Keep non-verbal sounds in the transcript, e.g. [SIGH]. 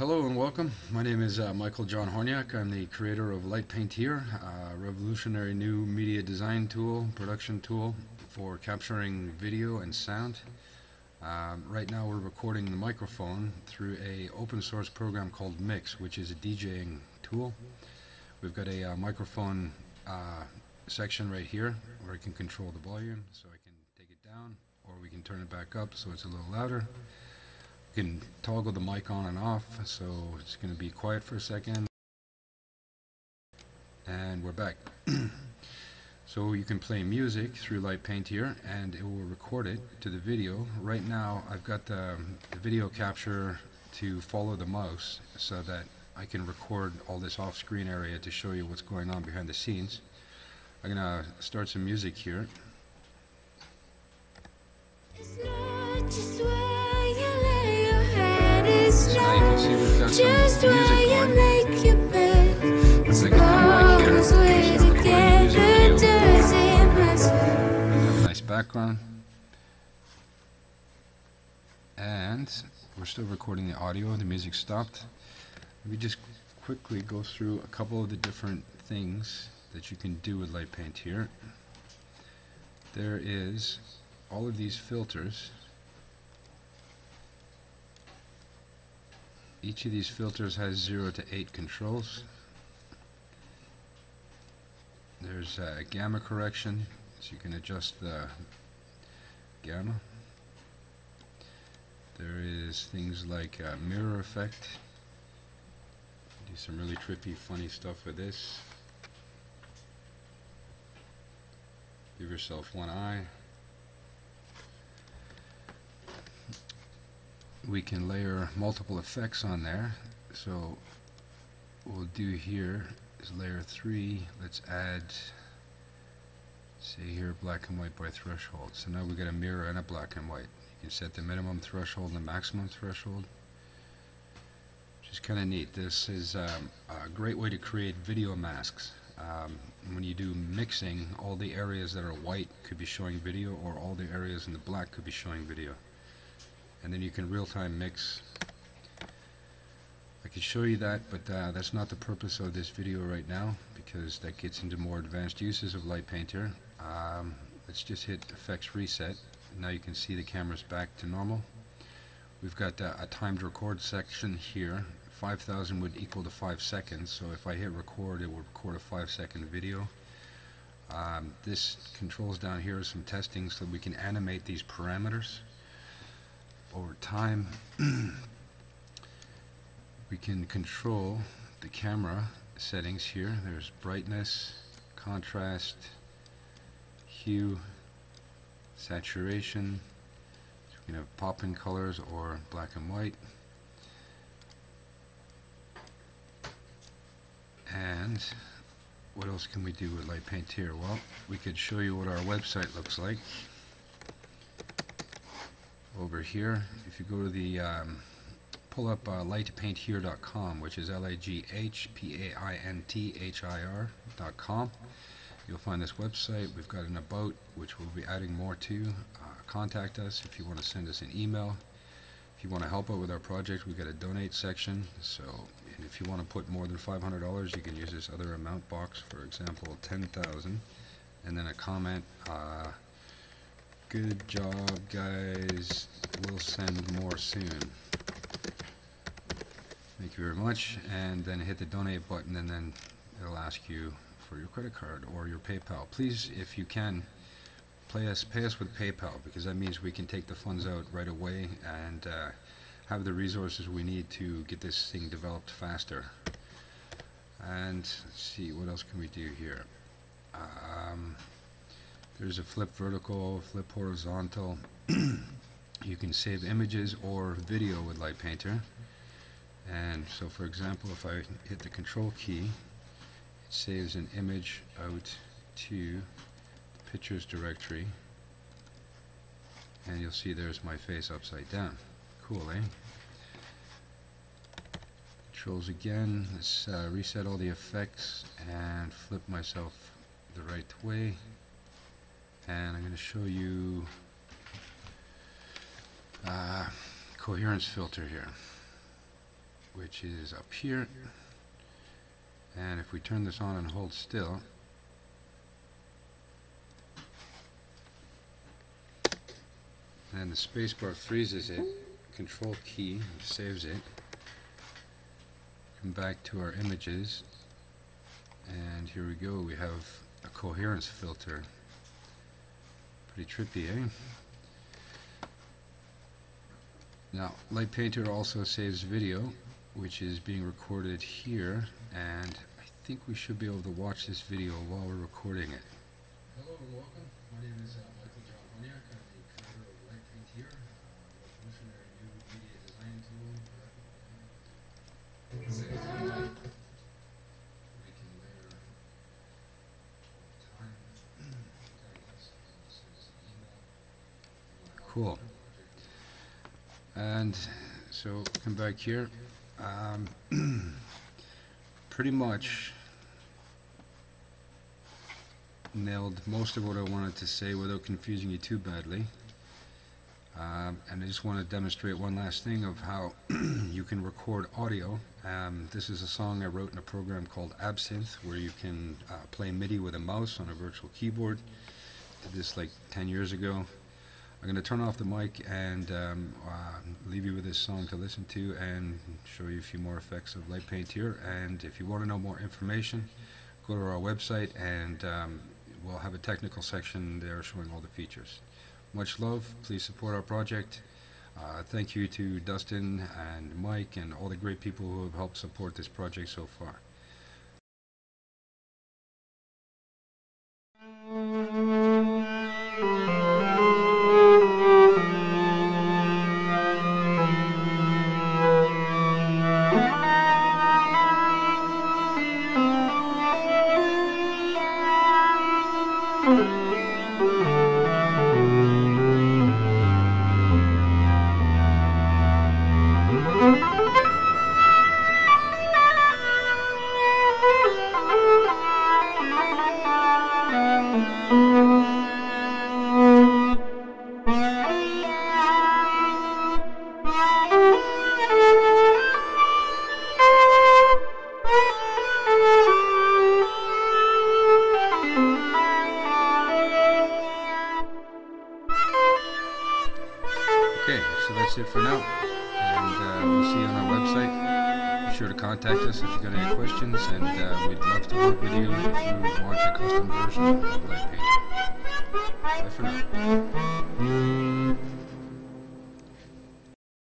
hello and welcome. My name is uh, Michael John Horniak. I'm the creator of Light here, a revolutionary new media design tool, production tool for capturing video and sound. Um, right now we're recording the microphone through a open source program called Mixxx, which is a DJing tool. We've got a uh, microphone uh, section right here where I can control the volume, so I can take it down, or we can turn it back up so it's a little louder. You can toggle the mic on and off, so it's going to be quiet for a second. And we're back. [CLEARS THROAT] so you can play music through Light Paint HiR, and it will record it to the video. Right now, I've got the, the video capture to follow the mouse so that I can record all this off-screen area to show you what's going on behind the scenes. I'm going to start some music here. Not some just where you make your bed. It's Like a mic here. always where Start recording music together too. does it matter. A nice background. And we're still recording the audio, the music stopped. Let me just quickly go through a couple of the different things that you can do with Light Paint HiR. There is all of these filters. Each of these filters has 0 to 8 controls. There's uh, gamma correction, so you can adjust the gamma. There is things like uh, mirror effect. Do some really trippy, funny stuff with this. Give yourself one eye. We can layer multiple effects on there. So what we'll do here is layer 3. Let's add, say here, black and white by threshold. So now we got a mirror and a black and white. You can set the minimum threshold and the maximum threshold. Which is kind of neat. This is um, a great way to create video masks. Um, when you do mixing, all the areas that are white could be showing video, or all the areas in the black could be showing video. And then you can real-time mix I could show you that, but uh, that's not the purpose of this video right now because that gets into more advanced uses of Light Paint HiR. Um, let's just hit Effects Reset. Now you can see the camera's back to normal. We've got uh, a timed record section here. 5,000 would equal to 5 seconds, so if I hit record, it will record a 5 second video. Um, this controls down here are some testing so that we can animate these parameters over time. [CLEARS THROAT] we can control the camera settings here. There's brightness, contrast, hue, saturation. So we can have pop-in colors or black and white. And what else can we do with Light Paint HiR? Well, we could show you what our website looks like. Over here, if you go to the um, pull up uh, lightpainthir.com, which is L-I-G-H-P-A-I-N-T-H-I-R.com. You'll find this website. We've got an about, which we'll be adding more to. Uh, contact us if you want to send us an email. If you want to help out with our project, we've got a donate section. So, and if you want to put more than $500, you can use this other amount box. For example, 10,000, and then a comment. Uh, Good job, guys. We'll send more soon. Thank you very much. And then hit the donate button, and then it'll ask you for your credit card or your PayPal. Please, if you can, pay us pay us with PayPal because that means we can take the funds out right away and uh, have the resources we need to get this thing developed faster. And let's see, what else can we do here? Um, there's a flip vertical, flip horizontal. [CLEARS THROAT] you can save images or video with Light Paint HiR. And so for example, if I hit the control key, it saves an image out to the pictures directory. And you'll see there's my face upside down. Cool, eh? Controls again. Let's uh, reset all the effects and flip myself the right way and I'm going to show you uh, coherence filter here which is up here. And if we turn this on and hold still, and the spacebar freezes it, control key saves it. Come back to our images, and here we go. We have a coherence filter. Pretty trippy, eh? Now, Light Paint HiR also saves video, which is being recorded here, and I think we should be able to watch this video while we're recording it. Hello and welcome. My name is uh, Michael John Honiak. I'm the creator of Light Paint HiR, uh, a revolutionary new media design tool. Uh, we can layer time. Cool. And so come back here. Um, [CLEARS THROAT] pretty much nailed most of what I wanted to say without confusing you too badly. Um, and I just want to demonstrate one last thing of how [CLEARS THROAT] you can record audio. Um, this is a song I wrote in a program called Absynth, where you can uh, play MIDI with a mouse on a virtual keyboard. Did this like 10 years ago. I'm going to turn off the mic and um, uh, leave you with this song to listen to and show you a few more effects of Light Paint HiR. And if you want to know more information, go to our website and um, we'll have a technical section there showing all the features. Much love. Please support our project. Uh, thank you to Dustin and Mike and all the great people who have helped support this project so far. Okay, sure to contact us if you've got any questions, and uh, we'd love to work with you if you want a custom version of Light Painter. Bye for now.